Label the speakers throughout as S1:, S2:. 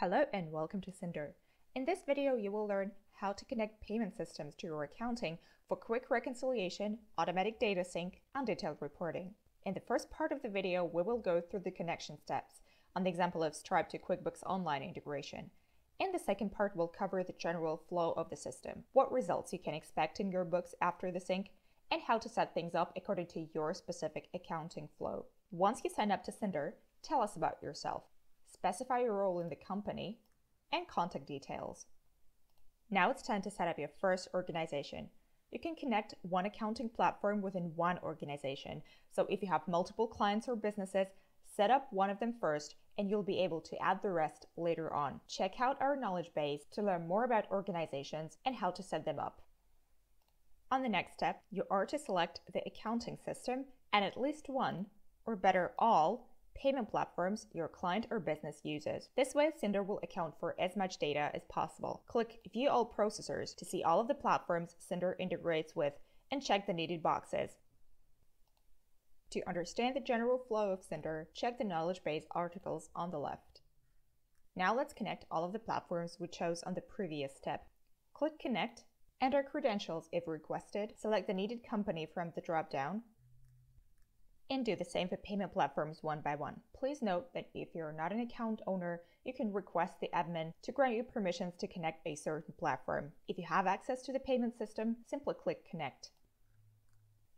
S1: Hello and welcome to Synder. In this video, you will learn how to connect payment systems to your accounting for quick reconciliation, automatic data sync, and detailed reporting. In the first part of the video, we will go through the connection steps on the example of Stripe to QuickBooks Online integration. In the second part, we'll cover the general flow of the system, what results you can expect in your books after the sync, and how to set things up according to your specific accounting flow. Once you sign up to Synder, tell us about yourself specify your role in the company, and contact details. Now it's time to set up your first organization. You can connect one accounting platform within one organization. So if you have multiple clients or businesses, set up one of them first and you'll be able to add the rest later on. Check out our knowledge base to learn more about organizations and how to set them up. On the next step, you are to select the accounting system and at least one, or better all, payment platforms your client or business uses. This way, Synder will account for as much data as possible. Click View All Processors to see all of the platforms Synder integrates with and check the needed boxes. To understand the general flow of Synder, check the knowledge base articles on the left. Now let's connect all of the platforms we chose on the previous step. Click Connect, enter credentials if requested, select the needed company from the drop-down, and do the same for payment platforms one by one. Please note that if you're not an account owner, you can request the admin to grant you permissions to connect a certain platform. If you have access to the payment system, simply click Connect.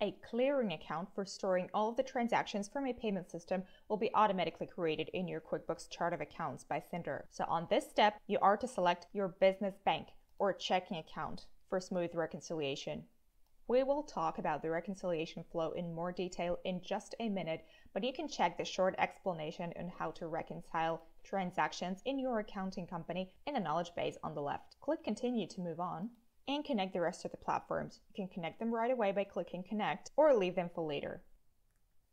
S1: A clearing account for storing all of the transactions from a payment system will be automatically created in your QuickBooks chart of accounts by Synder. So on this step, you are to select your business bank or checking account for smooth reconciliation. We will talk about the reconciliation flow in more detail in just a minute, but you can check the short explanation on how to reconcile transactions in your accounting company in the knowledge base on the left. Click Continue to move on and connect the rest of the platforms. You can connect them right away by clicking Connect or leave them for later.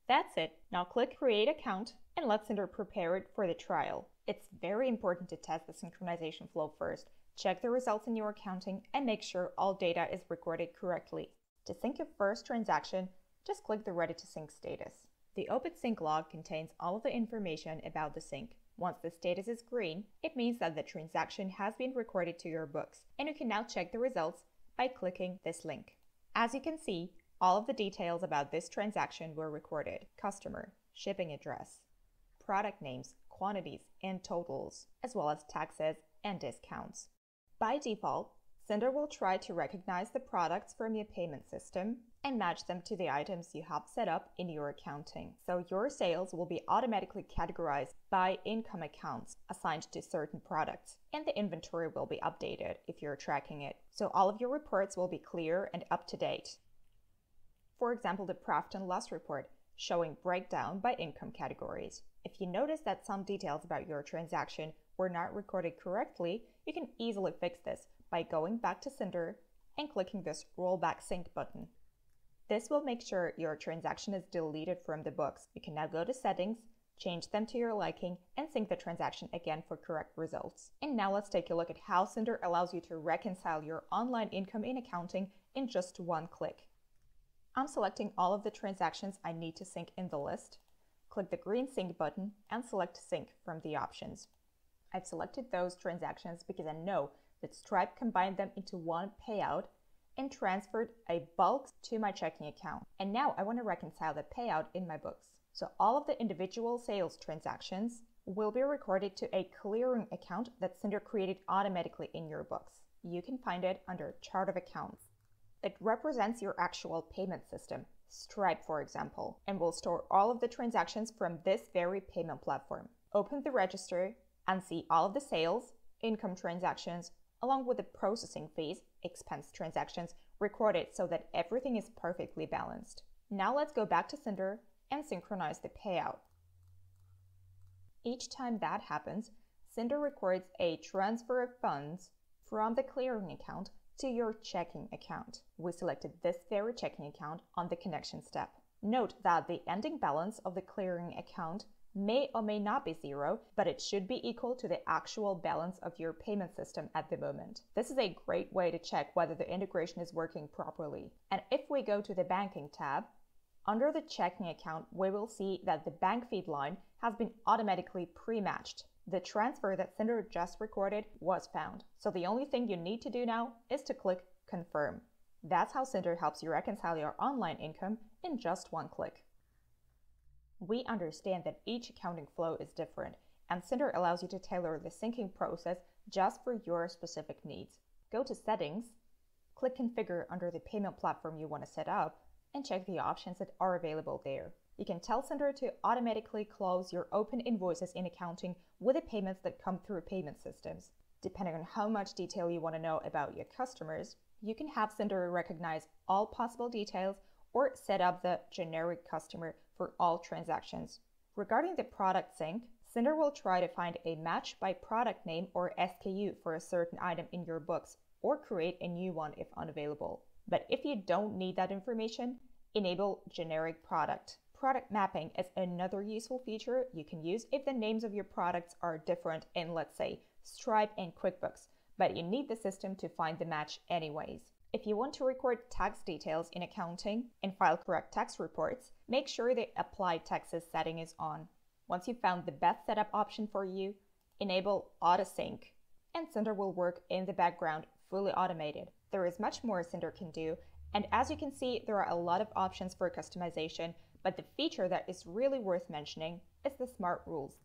S1: That's it. Now click Create Account and let Synder prepare it for the trial. It's very important to test the synchronization flow first. Check the results in your accounting and make sure all data is recorded correctly. To sync your first transaction, just click the Ready to Sync status. The Open Sync log contains all of the information about the sync. Once the status is green, it means that the transaction has been recorded to your books, and you can now check the results by clicking this link. As you can see, all of the details about this transaction were recorded. Customer, shipping address, product names, quantities, and totals, as well as taxes and discounts. By default, Synder will try to recognize the products from your payment system and match them to the items you have set up in your accounting. So your sales will be automatically categorized by income accounts assigned to certain products, and the inventory will be updated if you're tracking it. So all of your reports will be clear and up to date. For example, the profit and loss report showing breakdown by income categories. If you notice that some details about your transaction were not recorded correctly, you can easily fix this by going back to Synder and clicking this Rollback Sync button. This will make sure your transaction is deleted from the books. You can now go to Settings, change them to your liking, and sync the transaction again for correct results. And now let's take a look at how Synder allows you to reconcile your online income in accounting in just one click. I'm selecting all of the transactions I need to sync in the list. Click the green Sync button and select Sync from the options. I've selected those transactions because I know that Stripe combined them into one payout and transferred a bulk to my checking account. And now I want to reconcile the payout in my books. So all of the individual sales transactions will be recorded to a clearing account that Synder created automatically in your books. You can find it under Chart of Accounts. It represents your actual payment system, Stripe for example, and will store all of the transactions from this very payment platform. Open the register and see all of the sales, income transactions, along with the processing fees, expense transactions, recorded so that everything is perfectly balanced. Now let's go back to Synder and synchronize the payout. Each time that happens, Synder records a transfer of funds from the clearing account to your checking account. We selected this very checking account on the connection step. Note that the ending balance of the clearing account may or may not be zero, but it should be equal to the actual balance of your payment system at the moment. This is a great way to check whether the integration is working properly. And if we go to the Banking tab, under the checking account, we will see that the bank feed line has been automatically pre-matched. The transfer that Synder just recorded was found, so the only thing you need to do now is to click Confirm. That's how Synder helps you reconcile your online income in just one click. We understand that each accounting flow is different, and Synder allows you to tailor the syncing process just for your specific needs. Go to Settings, click Configure under the payment platform you want to set up, and check the options that are available there. You can tell Synder to automatically close your open invoices in accounting with the payments that come through payment systems. Depending on how much detail you want to know about your customers, you can have Synder recognize all possible details or set up the generic customer for all transactions. Regarding the product sync, Synder will try to find a match by product name or SKU for a certain item in your books or create a new one if unavailable. But if you don't need that information, enable generic product. Product mapping is another useful feature you can use if the names of your products are different in, let's say, Stripe and QuickBooks, but you need the system to find the match anyways. If you want to record tax details in accounting and file correct tax reports, make sure the Apply Taxes setting is on. Once you've found the best setup option for you, enable Auto Sync, and Synder will work in the background fully automated. There is much more Synder can do, and as you can see, there are a lot of options for customization, but the feature that is really worth mentioning is the Smart Rules.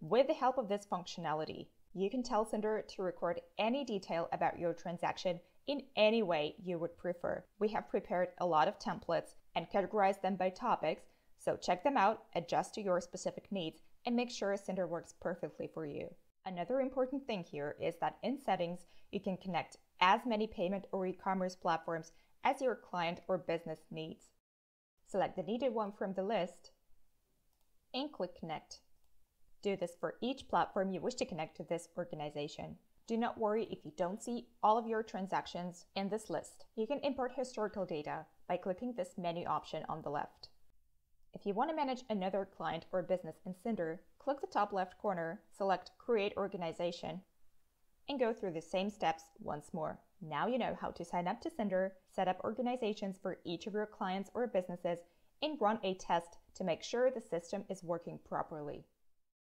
S1: With the help of this functionality, you can tell Synder to record any detail about your transaction in any way you would prefer. We have prepared a lot of templates and categorized them by topics, so check them out, adjust to your specific needs, and make sure Synder works perfectly for you. Another important thing here is that in settings, you can connect as many payment or e-commerce platforms as your client or business needs. Select the needed one from the list and click Connect. Do this for each platform you wish to connect to this organization. Do not worry if you don't see all of your transactions in this list. You can import historical data by clicking this menu option on the left. If you want to manage another client or business in Synder, click the top left corner, select Create Organization, and go through the same steps once more. Now you know how to sign up to Synder, set up organizations for each of your clients or businesses, and run a test to make sure the system is working properly.